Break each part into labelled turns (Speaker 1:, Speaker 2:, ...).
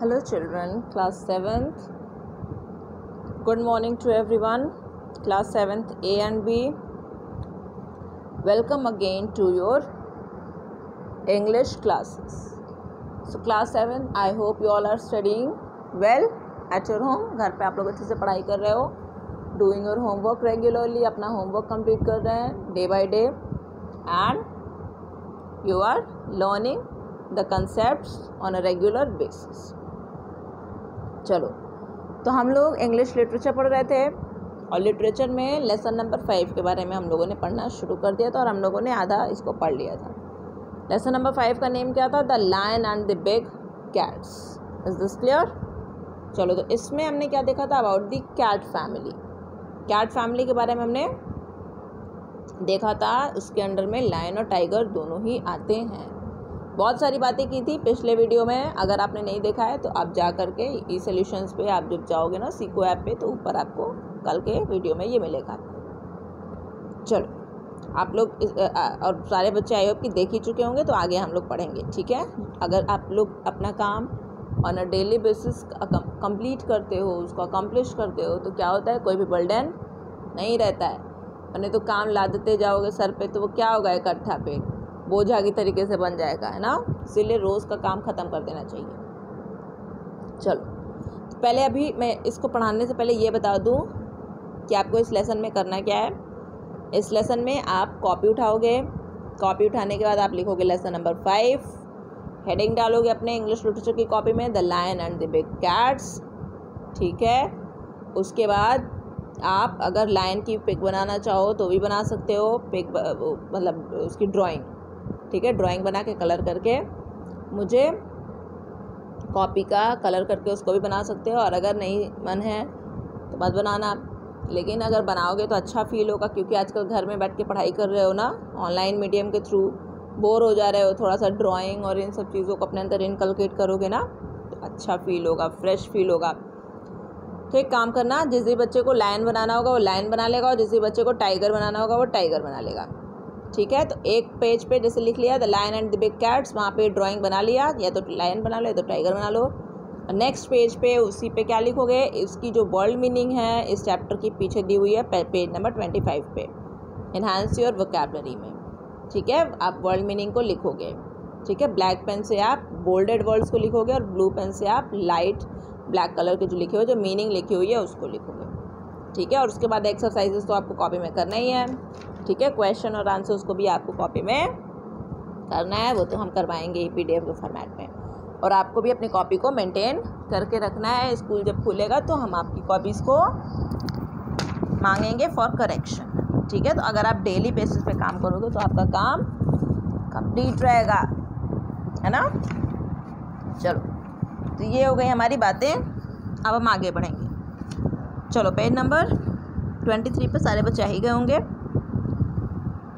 Speaker 1: Hello, children, class 7th. Good morning to everyone, class 7th A and B. Welcome again to your English classes. So, class 7, I hope you all are studying well at your home. घर पे आप लोग अच्छे से पढ़ाई कर रहे हो डूइंग योर होमवर्क रेगुलरली अपना होमवर्क कंप्लीट कर रहे हैं day by day and you are learning the concept on a regular basis चलो। तो हम लोग इंग्लिश लिटरेचर पढ़ रहे थे और लिटरेचर में लेसन नंबर फाइव के बारे में हम लोगों ने पढ़ना शुरू कर दिया था और हम लोगों ने आधा इसको पढ़ लिया था। लेसन नंबर फाइव का नेम क्या था? The lion and the big cats is this clear चलो तो इसमें हमने क्या देखा था? About the cat family cat family के बारे में हमने देखा था। उसके अंडर में लायन और टाइगर दोनों ही आते हैं। बहुत सारी बातें की थी पिछले वीडियो में अगर आपने नहीं देखा है तो आप जा करके ई सोल्यूशंस पे आप जब जाओगे ना सीको ऐप पे तो ऊपर आपको कल के वीडियो में ये मिलेगा। चलो आप लोग इस, और सारे बच्चे आई होप कि देख ही चुके होंगे तो आगे हम लोग पढ़ेंगे ठीक है? अगर आप लोग अपना काम on a daily basis complete करते हो उसको अकम्प्लिश करते हो तो क्या होता है कोई भी बर्डन नहीं रहता है। नहीं तो काम लादते जाओगे सर पे तो वो क्या होगा इकट्ठा पे? बोझा की तरीके से बन जाएगा, है ना? इसीलिए रोज़ का काम ख़त्म कर देना चाहिए। चलो तो पहले अभी मैं इसको पढ़ाने से पहले ये बता दूँ कि आपको इस लेसन में करना क्या है। इस लेसन में आप कॉपी उठाओगे कॉपी उठाने के बाद आप लिखोगे लेसन नंबर फाइव हेडिंग डालोगे अपने इंग्लिश लिटरेचर की कॉपी में the lion and the big cats ठीक है? उसके बाद आप अगर लाइन की पिक बनाना चाहो तो भी बना सकते हो पिक मतलब उसकी ड्राइंग ठीक है ड्राइंग बना के कलर करके मुझे कॉपी का कलर करके उसको भी बना सकते हो और अगर नहीं मन है तो मत बनाना। लेकिन अगर बनाओगे तो अच्छा फील होगा क्योंकि आजकल घर में बैठ के पढ़ाई कर रहे हो ना ऑनलाइन मीडियम के थ्रू बोर हो जा रहे हो, थोड़ा सा ड्राइंग और इन सब चीज़ों को अपने अंदर इनकलकेट करोगे ना तो अच्छा फील होगा फ्रेश फील होगा। तो एक काम करना, जिस भी बच्चे को लाइन बनाना होगा वो लाइन बना लेगा और जिस भी बच्चे को टाइगर बनाना होगा वो टाइगर बना लेगा। ठीक है? तो एक पेज पे जैसे लिख लिया the lion and the big cats वहाँ पे ड्राइंग बना लिया, या तो लाइन बना लो या तो टाइगर बना लो। नेक्स्ट पेज पे उसी पे क्या लिखोगे? इसकी जो वर्ल्ड मीनिंग है, इस चैप्टर की पीछे दी हुई है पेज नंबर ट्वेंटी फाइव पे। इन्हांस योर वोकेबलरी में। ठीक है? आप वर्ल्ड मीनिंग को लिखोगे। ठीक है? ब्लैक पेन से आप बोल्डेड वर्ड्स को लिखोगे और ब्लू पेन से आप लाइट ब्लैक कलर के जो लिखे हुए, जो मीनिंग लिखी हुई है, उसको लिखोगे। ठीक है? और उसके बाद एक्सरसाइजेस तो आपको कॉपी में करना ही है। ठीक है? क्वेश्चन और आंसर उसको भी आपको कॉपी में करना है, वो तो हम करवाएँगे पी डी एफ़ के फॉर्मेट में। और आपको भी अपनी कॉपी को मेंटेन करके रखना है स्कूल जब खुलेगा तो हम आपकी कॉपीज़ को मांगेंगे फॉर करेक्शन ठीक है? तो अगर आप डेली बेसिस पे काम करोगे तो आपका काम कंप्लीट रहेगा। है ना? चलो तो ये हो गई हमारी बातें। अब हम आगे बढ़ेंगे। चलो पेज नंबर ट्वेंटी थ्री पर सारे बच्चे ही गए होंगे।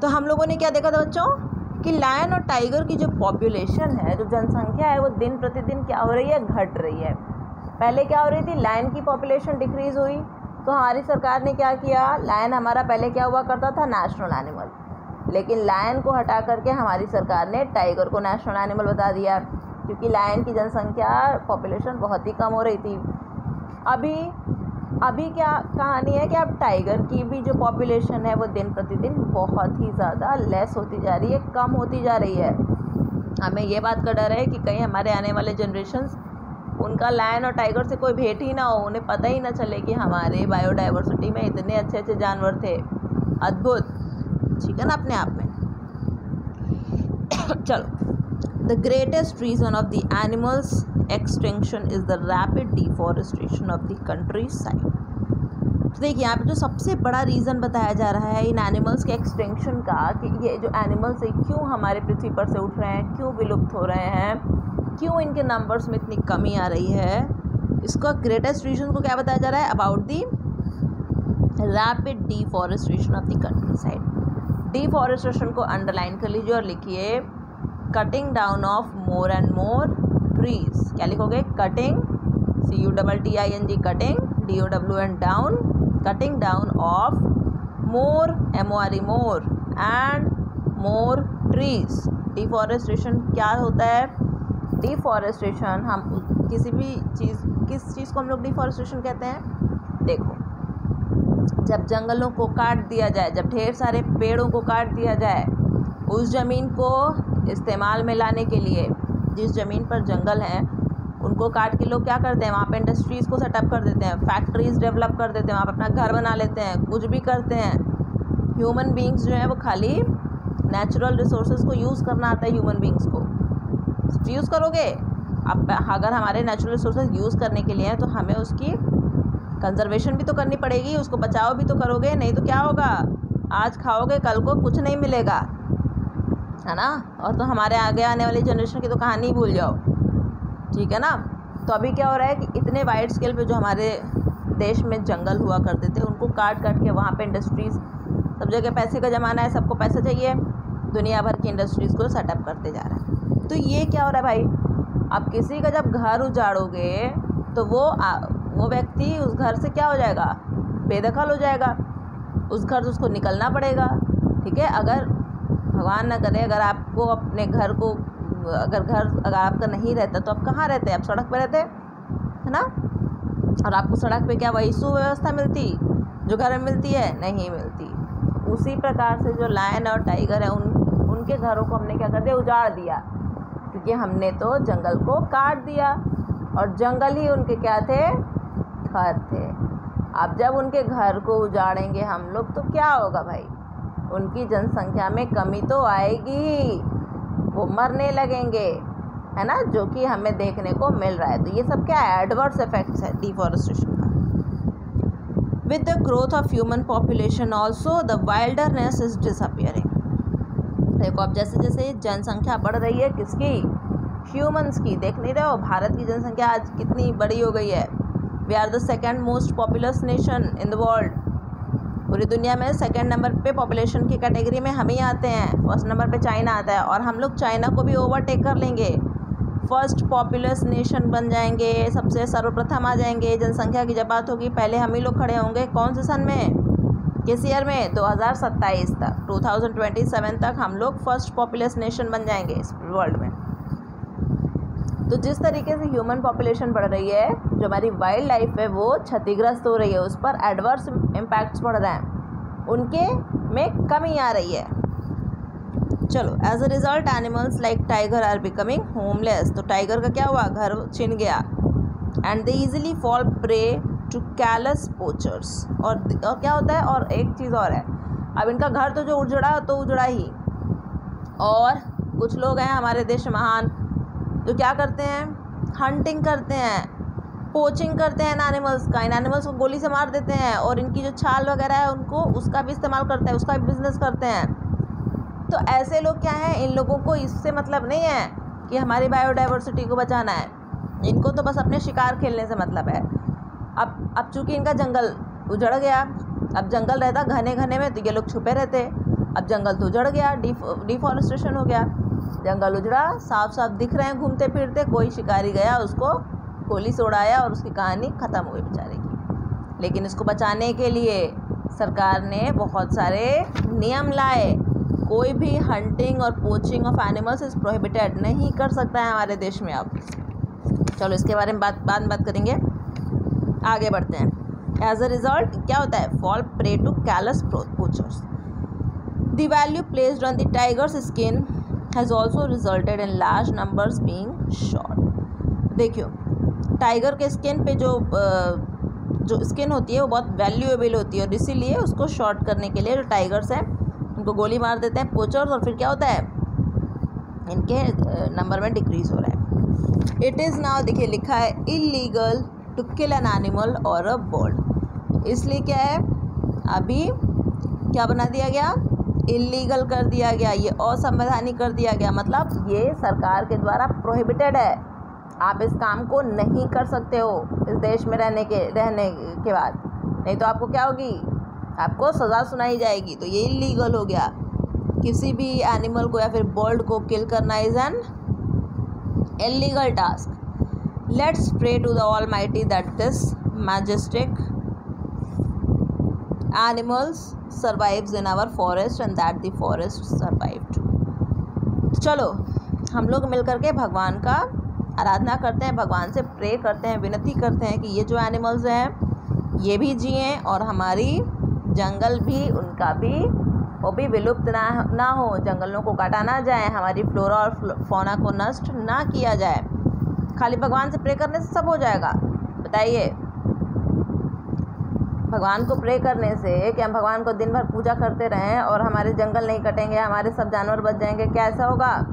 Speaker 1: तो हम लोगों ने क्या देखा था बच्चों? कि लायन और टाइगर की जो पॉपुलेशन है, जो जनसंख्या है, वो दिन प्रतिदिन क्या हो रही है? घट रही है। पहले क्या हो रही थी? लायन की पॉपुलेशन डिक्रीज़ हुई। तो हमारी सरकार ने क्या किया? लायन हमारा पहले क्या हुआ करता था? नेशनल एनिमल लेकिन लायन को हटा करके हमारी सरकार ने टाइगर को नेशनल एनिमल बता दिया। क्योंकि लायन की जनसंख्या पॉपुलेशन बहुत ही कम हो रही थी। अभी अभी क्या कहानी है कि अब टाइगर की भी जो पॉपुलेशन है वो दिन प्रतिदिन बहुत ही ज़्यादा लेस होती जा रही है, कम होती जा रही है। हमें ये बात का डर है कि कहीं हमारे आने वाले जनरेशन्स उनका लायन और टाइगर से कोई भेंट ही ना हो, उन्हें पता ही ना चले कि हमारे बायोडाइवर्सिटी में इतने अच्छे अच्छे जानवर थे। अद्भुत। ठीक है ना अपने आप में? चलो। Greatest reason of the animals extinction is the rapid deforestation of the countryside तो देखिए यहाँ पे जो सबसे बड़ा रीज़न बताया जा रहा है इन एनिमल्स के एक्सटेंशन का कि ये जो एनिमल्स है, क्यों हमारे पृथ्वी पर से उठ रहे हैं, क्यों विलुप्त हो रहे हैं, क्यों इनके नंबर्स में इतनी कमी आ रही है, इसका ग्रेटेस्ट रीज़न को क्या बताया जा रहा है? About the rapid deforestation of the countryside deforestation को अंडरलाइन कर लीजिए और लिखिए। Cutting down of more and more trees क्या लिखोगे? Cutting C U double T I N G cutting D O W N down cutting down of more M O R E more and more trees deforestation क्या होता है? Deforestation हम किसी भी चीज़, किस चीज़ को हम लोग डिफॉरेस्टेशन कहते हैं? देखो, जब जंगलों को काट दिया जाए, जब ढेर सारे पेड़ों को काट दिया जाए, उस ज़मीन को इस्तेमाल में लाने के लिए जिस ज़मीन पर जंगल हैं, उनको काट के लोग क्या करते हैं? वहाँ पे इंडस्ट्रीज़ को सेटअप कर देते हैं फैक्ट्रीज़ डेवलप कर देते हैं, वहाँ पर अपना घर बना लेते हैं, कुछ भी करते हैं। ह्यूमन बींग्स जो हैं, वो खाली नेचुरल रिसोर्स को यूज़ करना आता है ह्यूमन बींग्स को। यूज़ करोगे? अब अगर हमारे नेचुरल रिसोर्स यूज़ करने के लिए हैं तो हमें उसकी कंजर्वेशन भी तो करनी पड़ेगी, उसको बचाओ भी तो करोगे, नहीं तो क्या होगा? आज खाओगे, कल को कुछ नहीं मिलेगा। है ना? और तो हमारे आगे आने वाली जनरेशन की तो कहानी भूल जाओ। ठीक है ना? तो अभी क्या हो रहा है कि इतने वाइड स्केल पे जो हमारे देश में जंगल हुआ करते थे उनको काट काट के वहाँ पे इंडस्ट्रीज़ सब जगह पैसे का ज़माना है सबको पैसा चाहिए दुनिया भर की इंडस्ट्रीज़ को सेटअप करते जा रहा है। तो ये क्या हो रहा है भाई? आप किसी का जब घर उजाड़ोगे तो वो आ, वो व्यक्ति उस घर से क्या हो जाएगा? बेदखल हो जाएगा। उस घर से उसको निकलना पड़ेगा। ठीक है? अगर भगवान ना करे, अगर आपको अपने घर को, अगर घर अगर आपका नहीं रहता तो आप कहाँ रहते आप सड़क पर रहते है ना? और आपको सड़क पे क्या वही सुव्यवस्था मिलती? जो घर में मिलती है, नहीं मिलती। उसी प्रकार से जो लायन और टाइगर है, उन, उनके घरों को हमने क्या कर दिया? उजाड़ दिया। क्योंकि हमने तो जंगल को काट दिया। और जंगल ही उनके क्या थे? घर थे। अब जब उनके घर को उजाड़ेंगे हम लोग तो क्या होगा भाई? उनकी जनसंख्या में कमी तो आएगी वो मरने लगेंगे, है ना? जो कि हमें देखने को मिल रहा है। तो ये सब क्या है? एडवर्स इफेक्ट्स है डिफॉरेस्टेशन का। With the growth of human population also the wilderness is disappearing देखो, अब जैसे जैसे जनसंख्या बढ़ रही है किसकी? ह्यूमंस की। देख नहीं रहे हो? भारत की जनसंख्या आज कितनी बड़ी हो गई है। We are the second most populous nation in the world पूरी दुनिया में सेकेंड नंबर पे पॉपुलेशन की कैटेगरी में हम ही आते हैं। फ़र्स्ट नंबर पे चाइना आता है और हम लोग चाइना को भी ओवरटेक कर लेंगे। फ़र्स्ट पॉपुलस नेशन बन जाएँगे, सबसे सर्वप्रथम आ जाएँगे। जनसंख्या की जब बात होगी, पहले हम ही लोग खड़े होंगे कौन से सन में? किस ईयर में? 2027 तक। 2027 तक। हम लोग फ़र्स्ट पॉपुलस नेशन बन जाएँगे इस वर्ल्ड में। तो जिस तरीके से ह्यूमन पॉपुलेशन बढ़ रही है, जो हमारी वाइल्ड लाइफ है, वो क्षतिग्रस्त हो रही है, उस पर एडवर्स इम्पैक्ट्स पड़ रहे हैं। उनके में कमी आ रही है। चलो as a result animals like tiger are becoming homeless तो टाइगर का क्या हुआ? घर छिन गया। And they easily fall prey to callous poachers और क्या होता है? और एक चीज़ और है। अब इनका घर तो जो उजड़ा तो उजड़ा ही। और कुछ लोग हैं हमारे देश महान। जो क्या करते हैं? हंटिंग करते हैं। पोचिंग करते हैं इन एनिमल्स का। इन एनिमल्स को गोली से मार देते हैं और इनकी जो छाल वगैरह है उनको उसका भी इस्तेमाल करते हैं, उसका भी बिज़नेस करते हैं। तो ऐसे लोग क्या हैं? इन लोगों को इससे मतलब नहीं है कि हमारी बायोडाइवर्सिटी को बचाना है। इनको तो बस अपने शिकार खेलने से मतलब है। अब अब चूँकि इनका जंगल उजड़ गया, अब जंगल रहता घने घने में तो ये लोग छुपे रहते। अब जंगल तो उजड़ गया डिफॉरेस्टेशन हो गया। जंगल उजड़ा साफ़ साफ़ दिख रहे हैं घूमते फिरते कोई शिकारी गया, उसको गोली से उड़ाया और उसकी कहानी ख़त्म हो गई बेचारे की। लेकिन इसको बचाने के लिए सरकार ने बहुत सारे नियम लाए। कोई भी हंटिंग और poaching of animals is prohibited नहीं कर सकता है हमारे देश में अब। चलो इसके बारे में बात, बाद में बात करेंगे। आगे बढ़ते हैं। एज अ रिज़ल्ट क्या होता है? Fall prey to callous poachers the value placed on the tiger's skin has also resulted in large numbers being shot देखियो टाइगर के स्किन पे जो जो स्किन होती है, वो बहुत वैल्यूएबल होती है और इसीलिए उसको शॉर्ट करने के लिए जो टाइगर्स हैं, उनको गोली मार देते हैं पोचर्स और फिर क्या होता है? इनके नंबर में डिक्रीज हो रहा है। इट इज़ नाउ देखिए, लिखा है illegal to kill an animal or a bird इसलिए क्या है? अभी क्या बना दिया गया? इलीगल कर दिया गया, ये असंवैधानिक कर दिया गया। मतलब ये सरकार के द्वारा प्रोहिबिटेड है। आप इस काम को नहीं कर सकते हो इस देश में रहने के रहने के बाद। नहीं तो आपको क्या होगी? आपको सज़ा सुनाई जाएगी। तो ये इलीगल हो गया। किसी भी एनिमल को या फिर बर्ड को किल करना is an illegal task let's pray to the almighty that this majestic animals survives in our forest and that the forest survive too. चलो, हम लोग मिल करके भगवान का आराधना करते हैं, भगवान से प्रे करते हैं, विनती करते हैं कि ये जो एनिमल्स हैं, ये भी जिए और हमारी जंगल भी, उनका भी, वो भी विलुप्त ना ना हो, जंगलों को काटा ना जाए, हमारी फ्लोरा और फोना को नष्ट ना किया जाए। खाली भगवान से प्रे करने से सब हो जाएगा। बताइए भगवान को प्रे करने से कि हम भगवान को दिन भर पूजा करते रहें और हमारे जंगल नहीं कटेंगे, हमारे सब जानवर बच जाएँगे। क्या ऐसा होगा?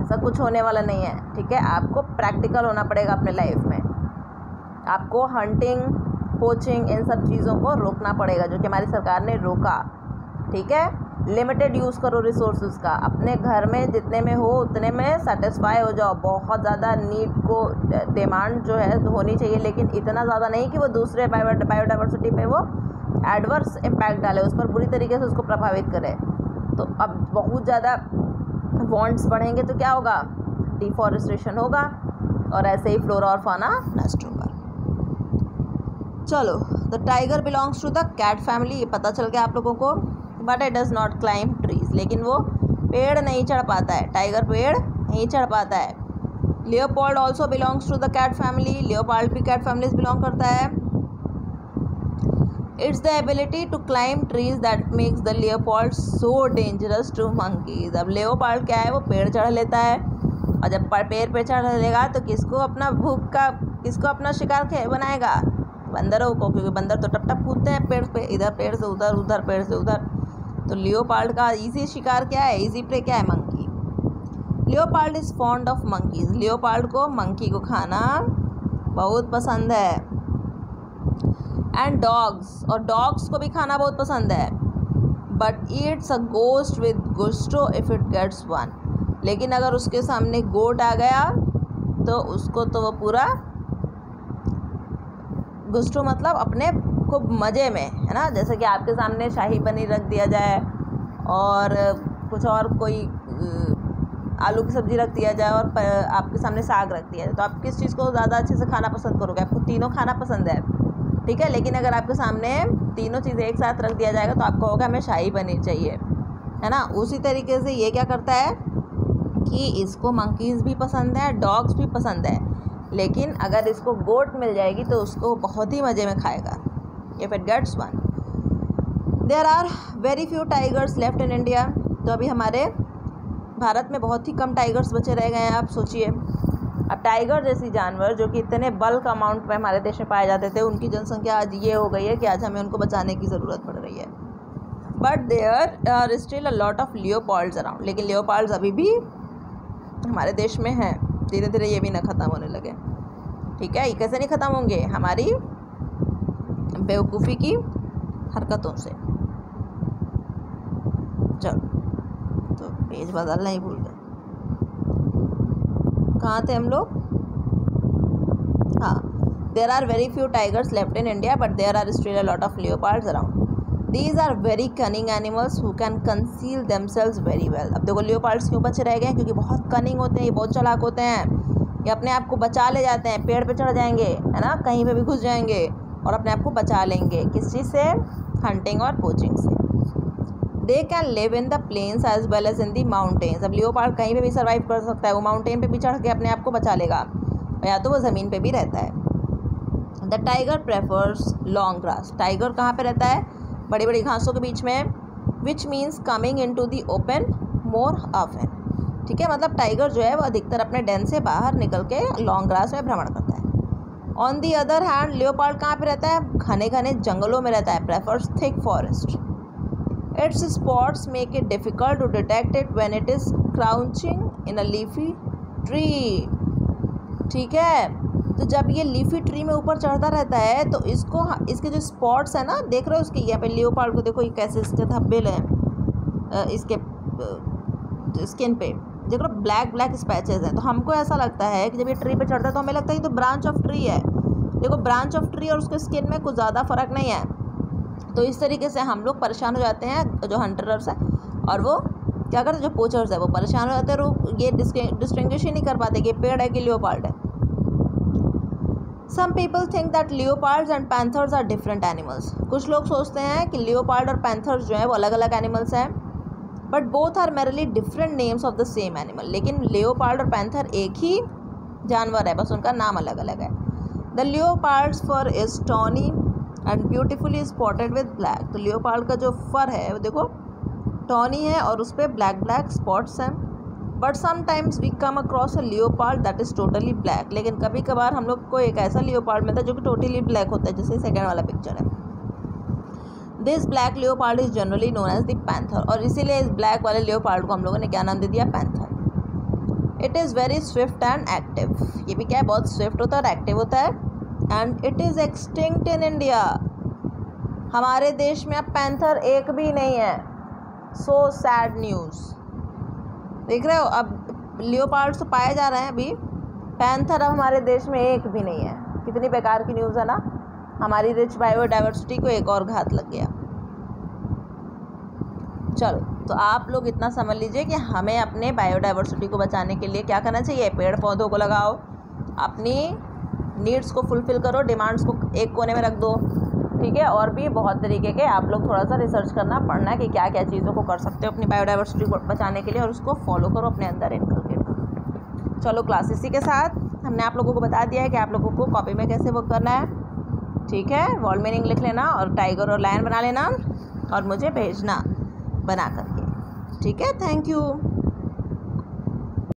Speaker 1: ऐसा कुछ होने वाला नहीं है, ठीक है? आपको प्रैक्टिकल होना पड़ेगा अपने लाइफ में। आपको हंटिंग कोचिंग इन सब चीज़ों को रोकना पड़ेगा, जो कि हमारी सरकार ने रोका, ठीक है? लिमिटेड यूज़ करो रिसोर्स का। अपने घर में जितने में हो, उतने में सेटिस्फाई हो जाओ। बहुत ज़्यादा नीड को डिमांड जो है, होनी चाहिए। लेकिन इतना ज़्यादा नहीं कि वो दूसरे बायोडाइवर्सिटी पे वो एडवर्स इम्पैक्ट डाले। उस पर बुरी तरीके से उसको प्रभावित करे। तो अब बहुत ज़्यादा वॉन्ट्स बढ़ेंगे तो क्या होगा? डिफॉरेस्टेशन होगा। और ऐसे ही फ्लोरा और फाना नष्ट होगा चलो the tiger belongs to the cat family ये पता चल गया आप लोगों को। But it does not climb trees लेकिन वो पेड़ नहीं चढ़ पाता है। टाइगर पेड़ नहीं चढ़ पाता है। Leopard also belongs to the cat family leopard भी कैट फैमिली बिलोंग करता है। It's the ability to climb trees that makes the leopard so dangerous to monkeys अब लियोपाल्ड क्या है? वो पेड़ चढ़ लेता है। और जब पेड़ पे चढ़ लेगा तो किसको अपना भूख का, किसको अपना शिकार बनाएगा? बंदरों को, क्योंकि बंदर तो टप टप कूदते हैं पेड़ पे। इधर पेड़ से उधर उधर पेड़ से उधर। तो लियोपाल्ड का इजी शिकार क्या है? इजी प्रे क्या है? Monkey leopard is fond of monkeys leopard को मंकी को खाना बहुत पसंद है। एंड डॉग्स और डॉग्स को भी खाना बहुत पसंद है। But eats a goat with gusto if it gets one लेकिन अगर उसके सामने गोट आ गया तो उसको तो वो पूरा गुस्टो मतलब अपने खूब मज़े में, है ना? जैसे कि आपके सामने शाही पनीर रख दिया जाए और कुछ और कोई आलू की सब्ज़ी रख दिया जाए और आपके सामने साग रख दिया जाए। तो आप किस चीज़ को ज़्यादा अच्छे से खाना पसंद करोगे? आपको तीनों खाना पसंद है, ठीक है? लेकिन अगर आपके सामने तीनों चीज़ें एक साथ रख दिया जाएगा तो आपको होगा हमें शाही पनीर चाहिए, है ना? उसी तरीके से ये क्या करता है कि इसको मंकीज़ भी पसंद है डॉग्स भी पसंद है, लेकिन अगर इसको गोट मिल जाएगी तो उसको बहुत ही मज़े में खाएगा। If it gets one there are very few tigers left in India तो अभी हमारे भारत में बहुत ही कम टाइगर्स बचे रह गए हैं, आप सोचिए। अब टाइगर जैसी जानवर जो कि इतने बल्क अमाउंट में हमारे देश में पाए जाते थे, उनकी जनसंख्या आज ये हो गई है कि आज हमें उनको बचाने की ज़रूरत पड़ रही है। But there are still a lot of leopards around लेकिन लियोपॉल्ड्स अभी भी हमारे देश में हैं। धीरे धीरे ये भी ना ख़त्म होने लगे। ठीक है? ये कैसे नहीं ख़त्म होंगे? हमारी बेवकूफ़ी की हरकतों से। चलो तो पेज बदलना ही भूल गए। कहाँ थे हम लोग? हाँ there are very few tigers left in India but there are still a lot of leopards around these are very cunning animals who can conceal themselves very well अब देखो लियोपार्ड्स क्यों बचे रह गए हैं, क्योंकि बहुत कनिंग होते हैं, ये बहुत चलाक होते हैं। ये अपने आप को बचा ले जाते हैं, पेड़ पे चढ़ जाएँगे, है ना? कहीं पे भी घुस जाएँगे। और अपने आप को बचा लेंगे किस चीज़ से? हंटिंग और पोचिंग से। They can live in the plains as well as in the mountains अब लियो लियोपार्ड कहीं पे भी सर्वाइव कर सकता है, वो माउंटेन पे भी चढ़ के अपने आप को बचा लेगा। या तो वो ज़मीन पे भी रहता है। The tiger prefers long grass tiger कहाँ पे रहता है? बड़ी बड़ी घासों के बीच में which means coming into the open more often ठीक है? मतलब टाइगर जो है, वो अधिकतर अपने डेन से बाहर निकल के लॉन्ग ग्रास में भ्रमण करता है। On the other hand leopard कहाँ पे रहता है? घने घने जंगलों में रहता है। Prefers thick forest its spots make it difficult to detect it when it is crouching in a leafy tree ठीक है? तो जब ये लीफी ट्री में ऊपर चढ़ता रहता है तो इसको इसके जो स्पॉट्स हैं ना, देख रहे हो उसके? यहाँ पे लियोपार्ड को देखो, ये कैसे इसके धब्बे हैं। इसके स्किन पे। देखो ब्लैक ब्लैक स्पैचेज हैं। तो हमको ऐसा लगता है कि जब ये ट्री पे चढ़ता है तो हमें लगता है ये तो ब्रांच ऑफ़ ट्री है। देखो ब्रांच ऑफ़ ट्री और उसके स्किन में कुछ ज़्यादा फ़र्क नहीं है। तो इस तरीके से हम लोग परेशान हो जाते हैं, जो हंटरर्स है और वो क्या करते जो पोचर्स है, वो परेशान हो जाते हैं और ये डिस्टिंग्विश ही नहीं कर पाते कि पेड़ है कि लियोपार्ड है। Some people think that leopards and panthers are different animals कुछ लोग सोचते हैं कि लियोपार्ड और पैंथर्स जो है, वो अलग अलग एनिमल्स हैं। But both are merely different names of the same animal लेकिन लेओपार्ड और पैंथर एक ही जानवर है, बस उनका नाम अलग अलग है। The leopard's fur is tawny and beautifully spotted with black तो लियोपार्ड का जो फर है, वो देखो टॉनी है और उस पर ब्लैक ब्लैक स्पॉट्स हैं। But sometimes we come across a leopard that is totally black लेकिन कभी कभार हम लोग को एक ऐसा लियोपार्ड मिलता है जो कि टोटली ब्लैक होता है, जैसे सेकेंड वाला पिक्चर है। This black leopard is generally known as the panther और इसीलिए इस ब्लैक वाले लियोपार्ड को हम लोगों ने क्या नाम दे दिया? Panther it is very swift and active ये भी क्या है? बहुत स्विफ्ट होता है और एक्टिव होता है। And it is extinct in India हमारे देश में अब पैंथर एक भी नहीं है। सो सैड न्यूज़ देख रहे हो? अब लियोपार्ड तो पाए जा रहे हैं अभी। पैंथर अब हमारे देश में एक भी नहीं है। कितनी बेकार की न्यूज़ है ना? हमारी रिच बायोडाइवर्सिटी को एक और घात लग गया। चलो तो आप लोग इतना समझ लीजिए कि हमें अपने बायोडाइवर्सिटी को बचाने के लिए क्या करना चाहिए? पेड़ पौधों को लगाओ, अपनी नीड्स को फुलफ़िल करो डिमांड्स को एक कोने में रख दो, ठीक है? और भी बहुत तरीके के आप लोग थोड़ा सा रिसर्च करना, पढ़ना है कि क्या क्या चीज़ों को कर सकते हो अपनी बायोडाइवर्सिटी को बचाने के लिए और उसको फॉलो करो अपने अंदर इनकलकेट करो। चलो क्लास इसी के साथ हमने आप लोगों को बता दिया है कि आप लोगों को कॉपी में कैसे वर्क करना है। ठीक है? वॉल मीनिंग लिख लेना और टाइगर और लायन बना लेना और मुझे भेजना बना करके। ठीक है? Thank you